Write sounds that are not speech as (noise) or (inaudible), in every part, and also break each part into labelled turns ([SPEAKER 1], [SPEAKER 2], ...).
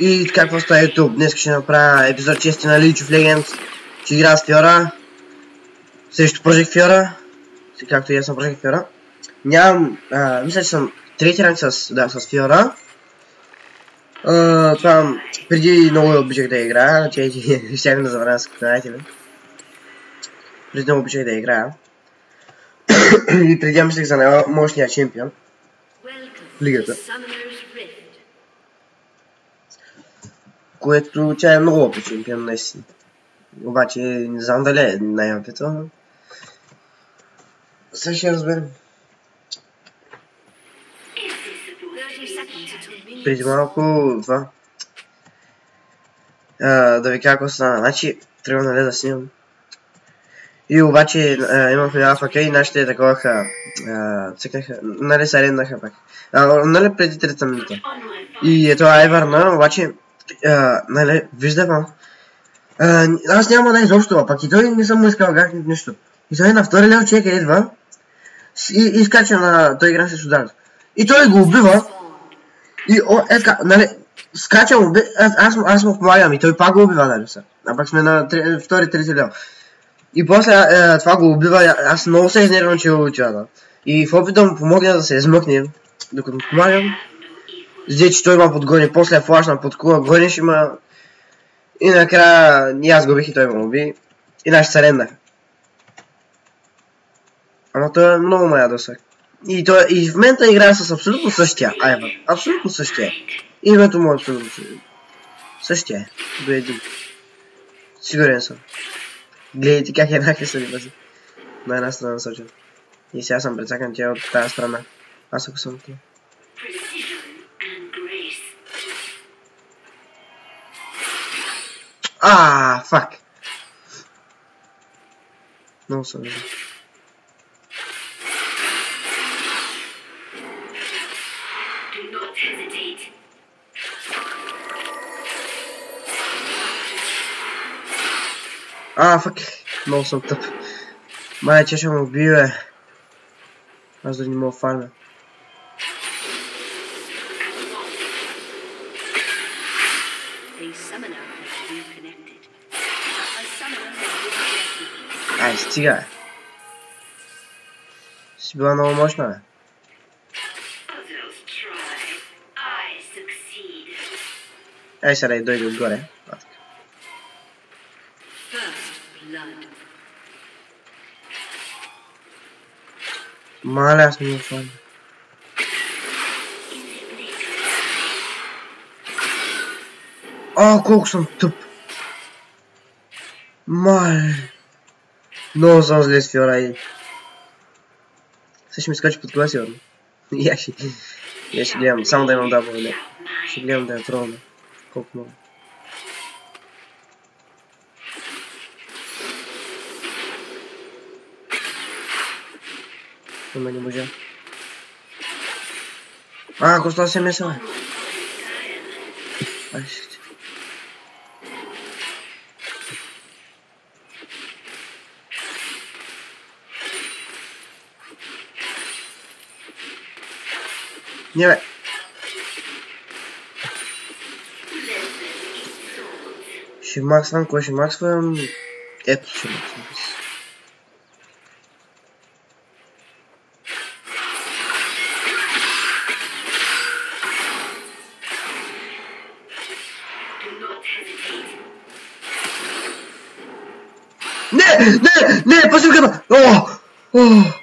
[SPEAKER 1] И какво става YouTube? Днес ще направя епизод 6 на League of Legends. Ще игра с Фиора. Срещу Project Фиора. Както и аз съм Project Фиора. Нямам... А, мисля, че съм трети ранг с, да, с Фиора. А, това преди много обичах да играя, че (laughs) щях да забравя с знаете ли. Преди много обичах да играя. (clears throat) и преди мислех за най-мощния чемпион. Лигата. Което тя е много опит чемпион наистина. Обаче не знам дали е най-опитва, но... Сега ще разберем. Преди малко това. Да ви кажа какво стана. Значи, трябва нали да снимам. И обаче а, имахме алфа и нашите таковаха, цъкнаха, нали се арендаха пак. Нали преди трета минута. И ето Айварна, обаче, а, нали, виждам, а, аз няма да изобщо, а пак и той не съм му искал гак нищо. И той на втори лев човек идва и, и скача на... той игра с удар. И той го убива. И о, е така, нали, скача му, аз, аз, аз му помагам и той пак го убива, нали са. А пак сме на три, втори, трети лев. И после е, това го убива, аз много се изнервам, че го уча, да. И в опита му помогна да се измъкне, докато му помагам. Взе, че той ма подгони, после флашна под кула, гониш има... И накрая и аз губих и той ме уби. И наши се рендаха. Ама той е много ме ядоса. И, той, и в момента играе с абсолютно същия Айван. Абсолютно същия. Името му е абсолютно същия. е. До един. Сигурен съм. Гледайте как еднакви са ли На една страна сочат. И сега съм прецакан тя от тази страна. Аз ако съм Ah, fuck. No, sorry. Do not hesitate. Ah, fuck. Malo sam trp. Maja, ćeš me ubio je. Možda njemu farme. summoner has reconnected. A summoner. Nice, Tiga. She's on much now. Aí. Malas. Aa koksun туп. Маль. Но за злость вероятно. Слышь, скачу под глазером. Я Я себе сам дай вам добавлю. Себе дай трона. Как много. Не будем. А, куснулся мясо. Ай, Не, бе. Ще максвам, кой ще максвам? Ето ще максвам. Не, не, не, пасивката! О!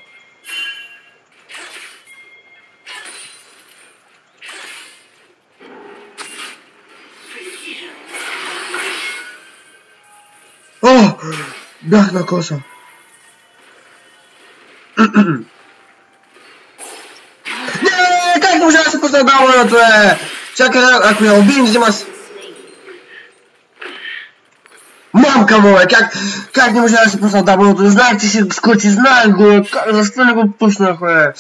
[SPEAKER 1] Бях на коса. (clears throat) Не, как може да се дауната, бе? Чакай, ако я убием, взима с... Мамка му, бе, как, как не може да се пусна дабълото? Знаех, че си скочи, знаех го, как, защо не го пуснах, бе?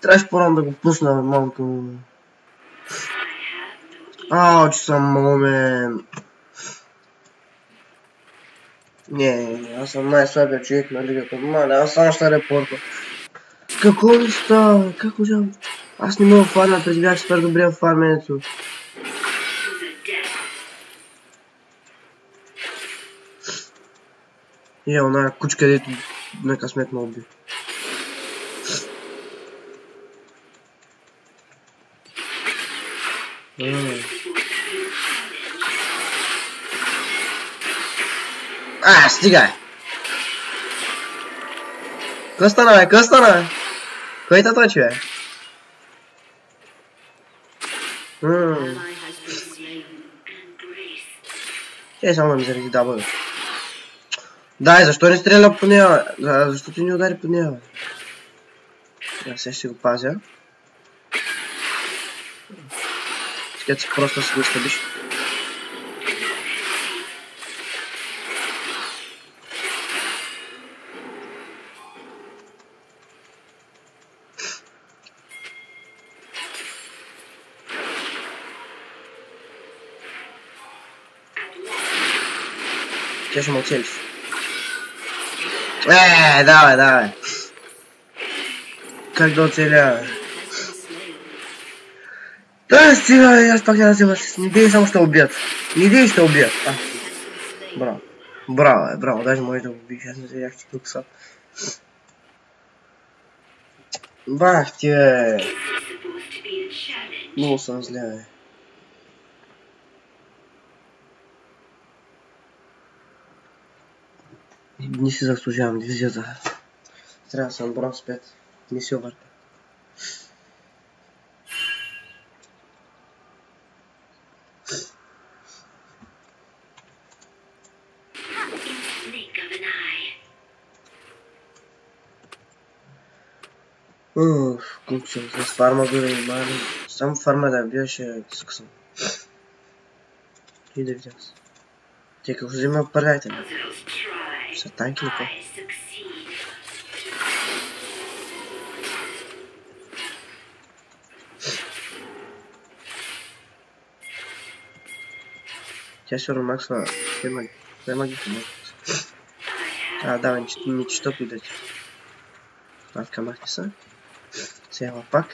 [SPEAKER 1] Трябваше по-рано да го пусна, мамка бе. Ао, че съм момен. Не, не, аз съм най-слабия човек на лигата. Маля, аз само ще репорта. Какво ми става? Как можам? Аз не мога фармя, преди бях супер добре в фарменето. И е, она кучка, дето на късмет ме уби. Ммм. А, стига! Какво стана, бе? Какво стана, бе? Кой те точи, бе? Ммм. Е, само ми заради дабъл. Дай, защо не стреля по нея? Защо ти не удари по нея? Я сега ще го пазя. Сега си просто си го изхъбиш. нажимал челюсть. Эээ, давай, давай. Как до тебя. Да, стига, я спокойно вас. Не бей сам, что убьет. Не бей, что убьет. А. Браво. Браво, браво. Даже можно убить. Сейчас на реактиву пса. Бах. Ну, сам злая. не size soracağım diye yazar. Sırasan bronz bet. Misi var. Уф, куча, здесь фарма была маленькая. Сам фарма да, бьющая с ксом. И доведется. Тека, уже мы пора это. Са танки ли какво? Тя ще ромаксва. Кой маги? Кой маги? А, давай, не чето пидете. Матка махни. Сега пак.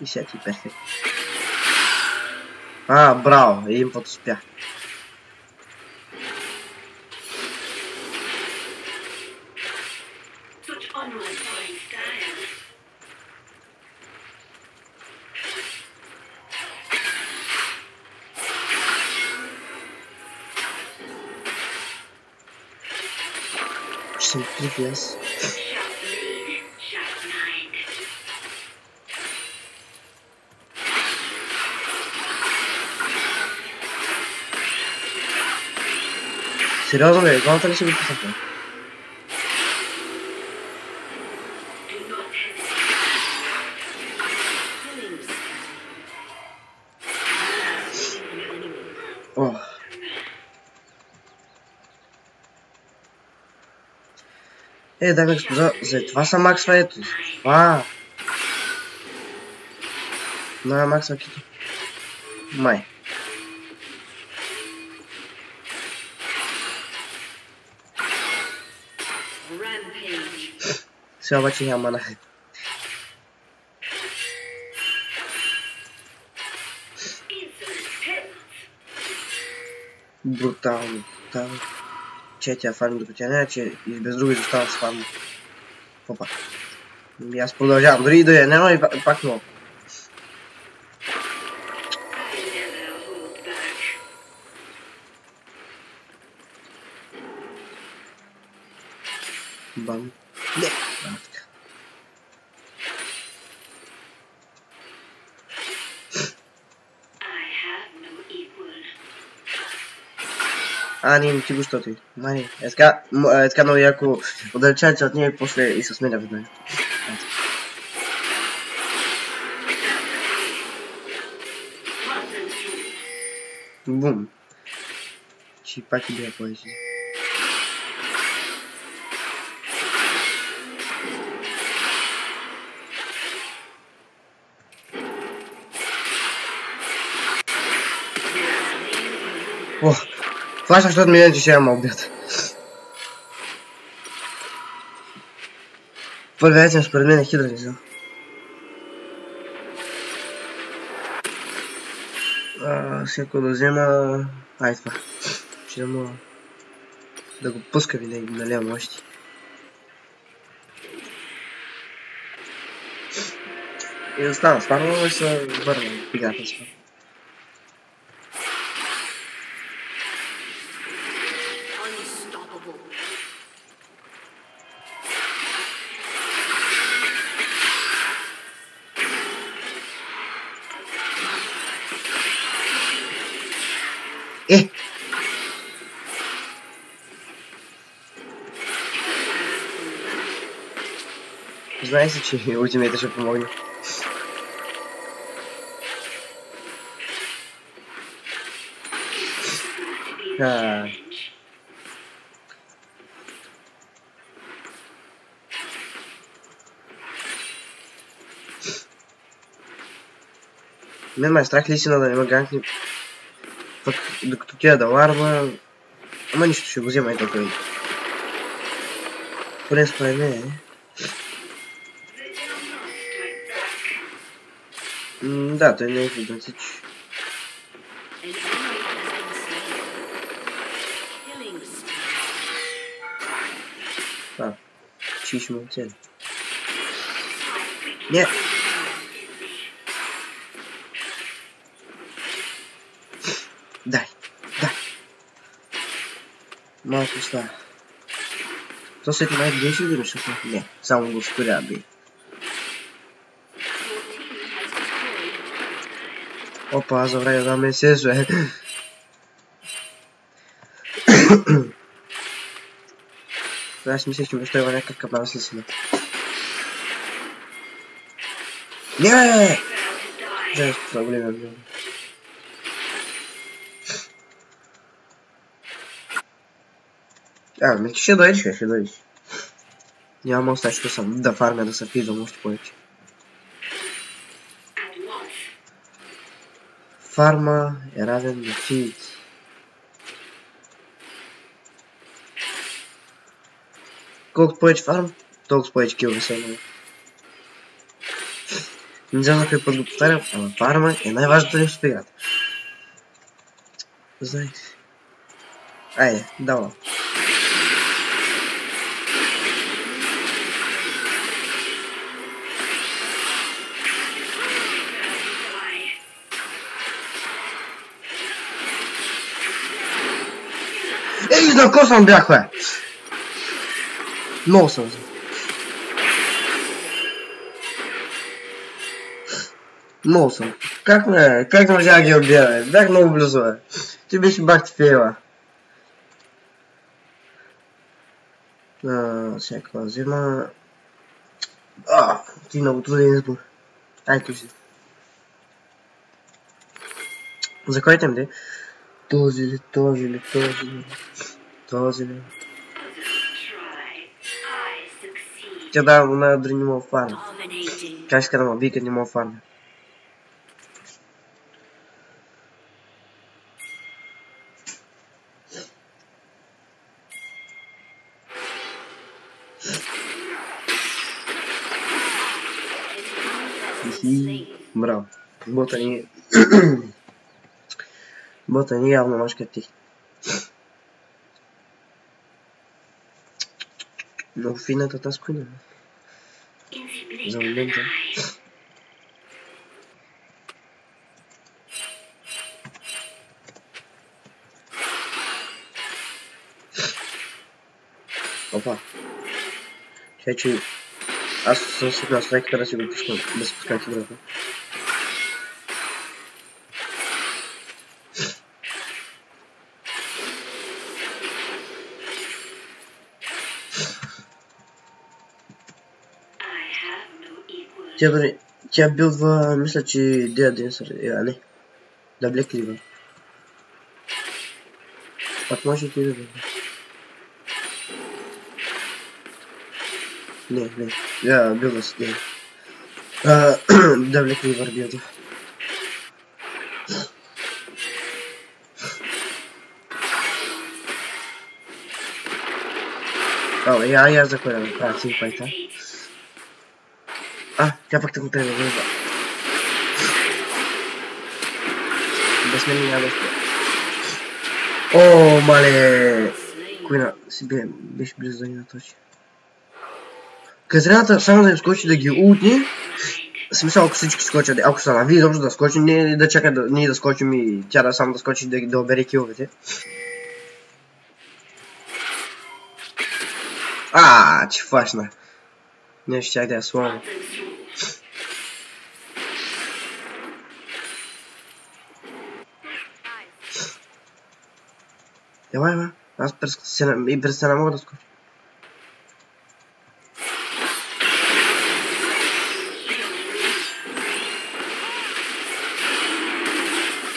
[SPEAKER 1] И сега ти перфект. А, браво, един път успях. Simplifias. Será donde, vamos a ver me си го писахте? О. Е, дами и господа, за това са максва ето. Това. На максва кито. Май. Сега обаче няма мана. Брутално, brutalnie. Tam ciecia farmi do cianecie i bez drugiej została z farmi. Popatrz. Ja spróbowałem, drugi do jednego i paknął. А, не, не тягу, что ты. Мари, я ска... Я ска, но яку удалчать от нее после и со смеля выгнать. Бум. Чипа тебе поезде. Ох, флаша, защото ми че ще ме убият. Първият съм според мен е хидрализъм. Всяко да взема... Ай, това. Ще му... Да го пуска винаги, нали, мощи. И остана с фарма и се върна играта с Знае се, че ултимейта ще помогне. А, ме е страх лисина да не ме ганкне. Пък докато тя да ларва... Ама нищо ще го взема и така. Поне според мен е. Да, ты не
[SPEAKER 2] в виду тысяч.
[SPEAKER 1] А, чищ мультин. Нет! Дай, дай. Мало кусла. Кто с этим моей вещи
[SPEAKER 2] вырушил? Нет, сам лучше
[SPEAKER 1] курябый. Opa zoraya da mesaj ver. Знаешь, мы сейчас что я как кабан сильно. Не! Жесть, проблема, блин. А, ну еще дальше, еще дальше. Я мог стать, что сам до фармера софи,
[SPEAKER 2] может, пойти.
[SPEAKER 1] Фарма е равен на фид. Колкото повече фарм, толкова повече кил да се има. Не знам на кой път го повтарям, ама фарма е най-важното нещо в играта. Знаете. Айде, давай. За какво съм бях, бе? Много съм взел. Много съм. Как ме, как можа да ги убия, бе? Бях много близо, бе. Ти беше бах ти фейла. А, сега какво взема... Ти много труден избор. Ай, ти си. За кой тем де? Този ли, този ли, този ли, този ли.
[SPEAKER 2] Try. I succeed.
[SPEAKER 1] Тя дава му най-добри не мога фарма.
[SPEAKER 2] Dominating.
[SPEAKER 1] Тя иска да ме вика, не мога фарма.
[SPEAKER 2] Slain.
[SPEAKER 1] Браво. Бота ни... Бота ни явно мачка ти. Тази коня. За момента. Опа. Сега, че аз съм си на страйката да си го пускам, да се пускам играта. Тя, бъде, тя бива, мисля, че Дея Денсър, а не. Да, Блек Ривър. Пак може ти да бъде. Не, не. Я бива с Дея. Да, Блек Ривър бива. Oh, yeah, yeah, the correct. That's it, right there. Го трябва да вижда. Без мен няма да успя. О, мале! Куина си бе, беше близо да ни наточи. Казрената само да им скочи да ги утни, в смисъл ако всички скочат, ако са лави изобщо да скочим, не да чака да, ние да скочим и тя да само да скочи да, да обере киловете. А, че фашна. Не щях да я сломя. Давай, бе. Аз през стена, и през стена мога да скоча.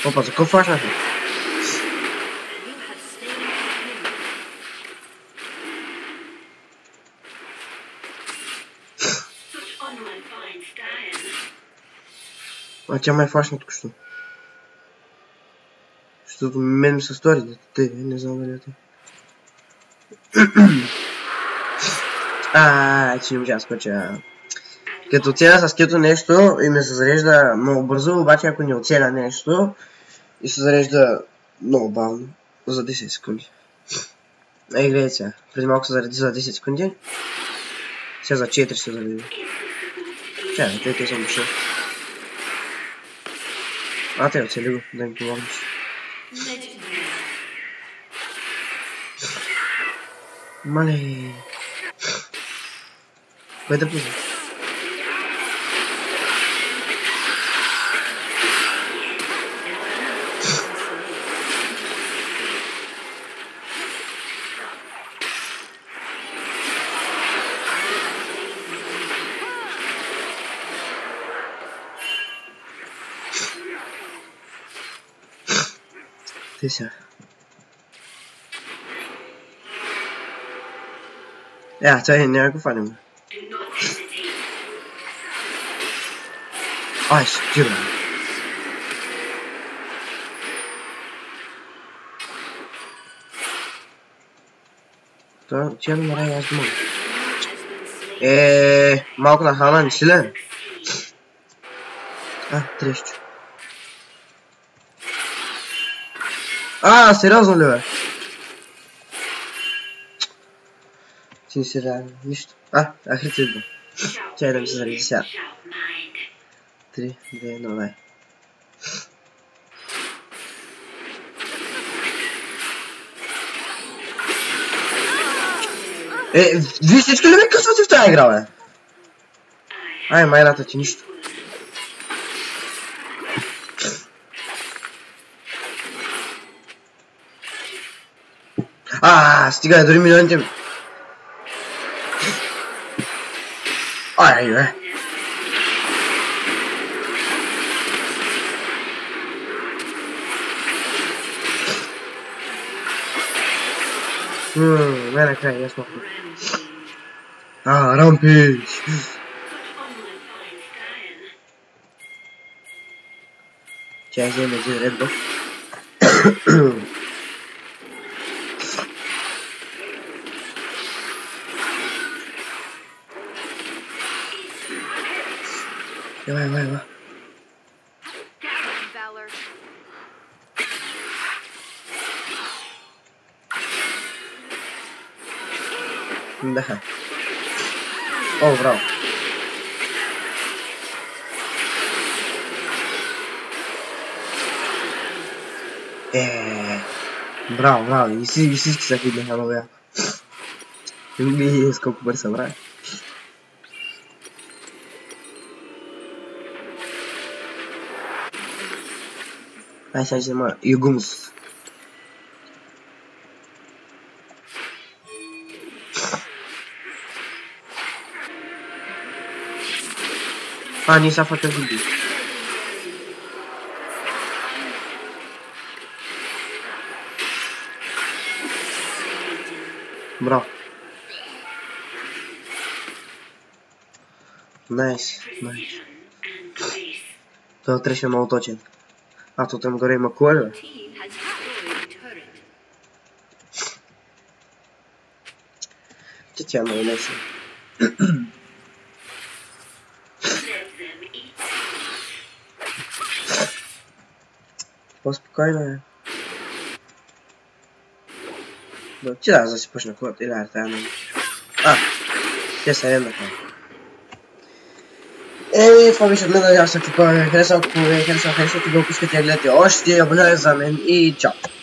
[SPEAKER 1] Опа, за какво фашнахме? А тя ме фашна тук що. Защото мен ми се стори да те, не знам дали те. А, че не можа да. Като оцеля с кето нещо и ми се зарежда много бързо, обаче ако не оцеля нещо и се зарежда много бавно, за 10 секунди. Ей, гледай сега, преди малко се зареди за 10 секунди, сега за 4 се зареди. Чакай, те съм дошъл. А, те оцели го, да ми помогнеш. Маленький, Вы это будете. fechar. Ja,
[SPEAKER 2] zij een nergens
[SPEAKER 1] van hem. Ice, Jimmy. Dan, Jimmy, maar hij
[SPEAKER 2] is de man.
[SPEAKER 1] é maak naar Haaland, Sillen. Ah, triste. А, сериозно ли бе? Ти си реално. Нищо. А, ахрите идва. Е да ми се зареди сега.
[SPEAKER 2] Shout mind.
[SPEAKER 1] 3, 2, 1, дай. Е, вие всички ли ме късвате в тази игра, бе? Ай, майната ти нищо. Ah, stiga dur Milancım. Ay be. Hmm, ben ekran yazmak. Ah,
[SPEAKER 2] rampage.
[SPEAKER 1] Çerçeğe mecbur Red Bull. não não i si, i si ste zakidli halove. Jaz kako brsa, bravo. Hai să zicem, eu gums. A, nici s-a făcut video. Найс, найс. Това трябваше много точен. А, то там горе има кола, бе. Че тя е много лесна. По-спокойно е. Да, ти да, за да си пушна колата или арта, не. А, те са еднакви. Еми, E, pamiętajmy na dalsze typowe, kresok, kresok, kresok, kresok, kresok, kresok, kresok, kresok, kresok, kresok, kresok, kresok, kresok,